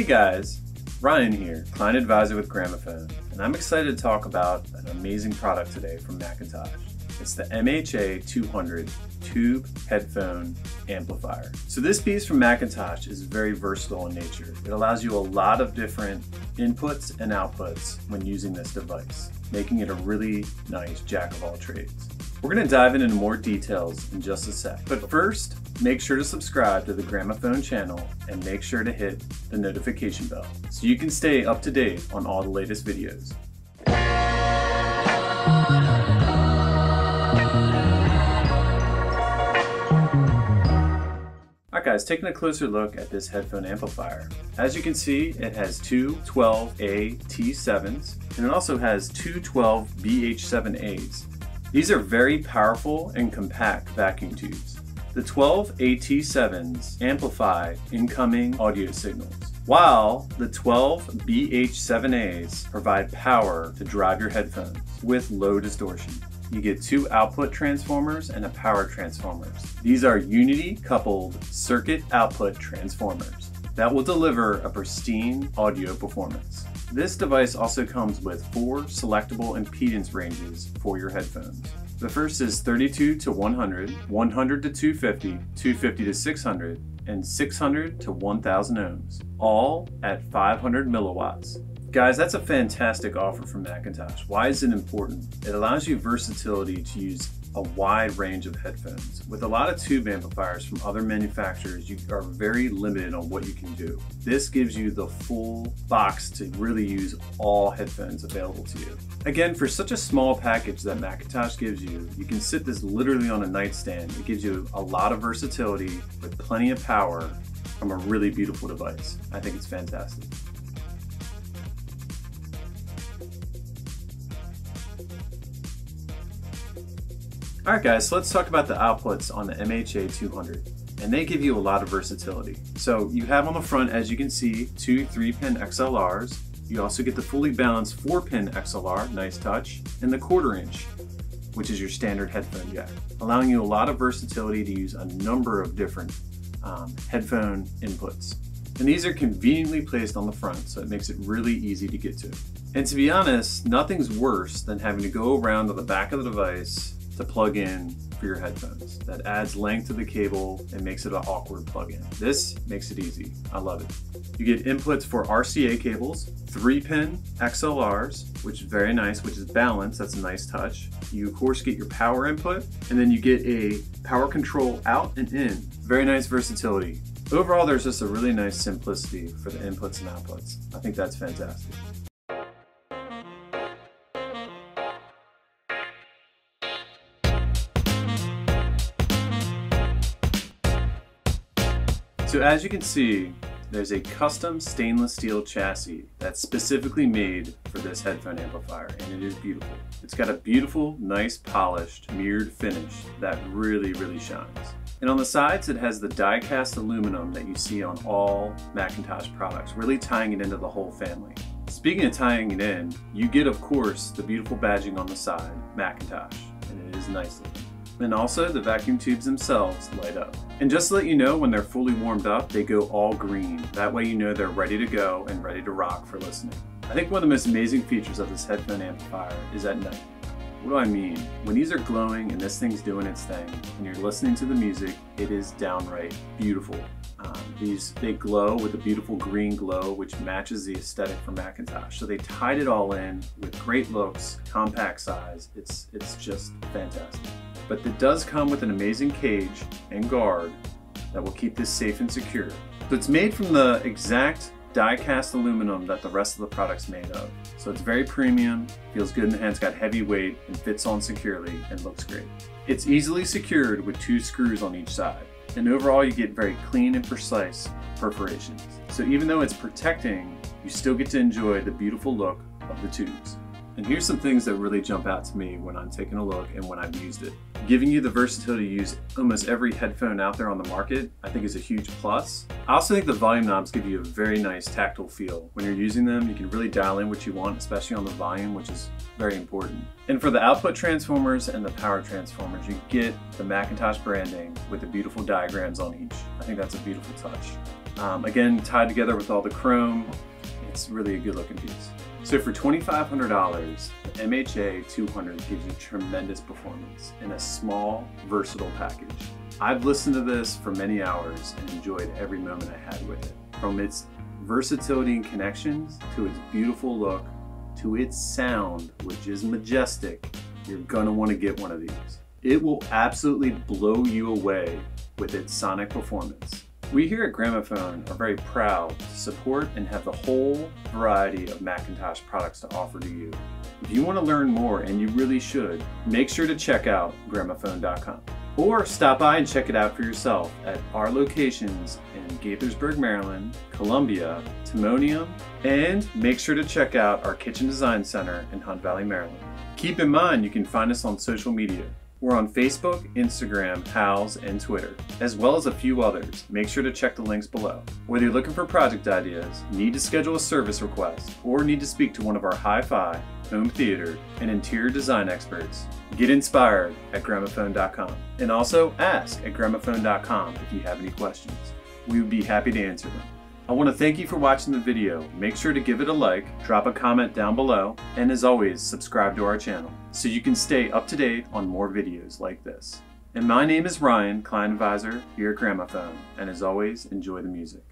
Hey guys, Ryan here, client advisor with Gramophone, and I'm excited to talk about an amazing product today from McIntosh. It's the MHA 200 tube headphone amplifier. So this piece from McIntosh is very versatile in nature. It allows you a lot of different inputs and outputs when using this device, making it a really nice jack of all trades. We're going to dive into more details in just a sec. But first, make sure to subscribe to the Gramophone channel and make sure to hit the notification bell so you can stay up to date on all the latest videos. Alright guys, taking a closer look at this headphone amplifier. As you can see, it has two 12A T7s, and it also has two 12 BH7As. These are very powerful and compact vacuum tubes. The 12 AT7s amplify incoming audio signals, while the 12 BH7As provide power to drive your headphones with low distortion. You get two output transformers and a power transformers. These are unity coupled circuit output transformers that will deliver a pristine audio performance. This device also comes with four selectable impedance ranges for your headphones. The first is 32 to 100, 100 to 250, 250 to 600, and 600 to 1000 ohms, all at 500 milliwatts. Guys, that's a fantastic offer from McIntosh. Why is it important? It allows you versatility to use a wide range of headphones. With a lot of tube amplifiers from other manufacturers, you are very limited on what you can do. This gives you the full box to really use all headphones available to you. Again, for such a small package that McIntosh gives you, you can sit this literally on a nightstand. It gives you a lot of versatility with plenty of power from a really beautiful device. I think it's fantastic. Alright guys, so let's talk about the outputs on the MHA 200 and they give you a lot of versatility. So you have on the front, as you can see, two 3-pin XLRs. You also get the fully balanced 4-pin XLR, nice touch, and the quarter inch, which is your standard headphone jack, allowing you a lot of versatility to use a number of different um, headphone inputs. And these are conveniently placed on the front, so it makes it really easy to get to. And to be honest, nothing's worse than having to go around to the back of the device to plug in for your headphones. That adds length to the cable and makes it an awkward plug-in. This makes it easy. I love it. You get inputs for RCA cables, 3-pin XLRs, which is very nice, which is balanced. That's a nice touch. You, of course, get your power input, and then you get a power control out and in. Very nice versatility. Overall, there's just a really nice simplicity for the inputs and outputs. I think that's fantastic. So as you can see, there's a custom stainless steel chassis that's specifically made for this headphone amplifier and it is beautiful. It's got a beautiful, nice polished, mirrored finish that really, really shines. And on the sides it has the die-cast aluminum that you see on all McIntosh products, really tying it into the whole family. Speaking of tying it in, you get of course the beautiful badging on the side, McIntosh, and it is nice looking. And also the vacuum tubes themselves light up. And just to let you know, when they're fully warmed up, they go all green. That way you know they're ready to go and ready to rock for listening. I think one of the most amazing features of this headphone amplifier is at night. What do I mean? When these are glowing and this thing's doing its thing, and you're listening to the music, it is downright beautiful. Um, these they glow with a beautiful green glow, which matches the aesthetic for McIntosh. So they tied it all in with great looks, compact size. It's it's just fantastic but it does come with an amazing cage and guard that will keep this safe and secure. So it's made from the exact die-cast aluminum that the rest of the product's made of. So it's very premium, feels good in the hands, got heavy weight, and fits on securely and looks great. It's easily secured with two screws on each side. And overall you get very clean and precise perforations. So even though it's protecting, you still get to enjoy the beautiful look of the tubes. And here's some things that really jump out to me when I'm taking a look and when I've used it. Giving you the versatility to use almost every headphone out there on the market, I think is a huge plus. I also think the volume knobs give you a very nice tactile feel. When you're using them, you can really dial in what you want, especially on the volume, which is very important. And for the output transformers and the power transformers, you get the McIntosh branding with the beautiful diagrams on each. I think that's a beautiful touch. Um, again, tied together with all the chrome, it's really a good looking piece. So for $2,500, the MHA 200 gives you tremendous performance in a small, versatile package. I've listened to this for many hours and enjoyed every moment I had with it. From its versatility and connections, to its beautiful look, to its sound, which is majestic, you're gonna wanna get one of these. It will absolutely blow you away with its sonic performance. We here at Gramophone are very proud to support and have the whole variety of McIntosh products to offer to you. If you want to learn more, and you really should, make sure to check out gramophone.com. Or stop by and check it out for yourself at our locations in Gaithersburg, Maryland, Columbia, Timonium, and make sure to check out our Kitchen Design Center in Hunt Valley, Maryland. Keep in mind you can find us on social media. We're on Facebook, Instagram, Houzz, and Twitter, as well as a few others. Make sure to check the links below. Whether you're looking for project ideas, need to schedule a service request, or need to speak to one of our hi-fi, home theater, and interior design experts, get inspired at gramophone.com. And also ask at gramophone.com if you have any questions. We would be happy to answer them. I want to thank you for watching the video. Make sure to give it a like, drop a comment down below, and as always, subscribe to our channel so you can stay up to date on more videos like this. And my name is Ryan, client advisor here at Gramophone, and as always, enjoy the music.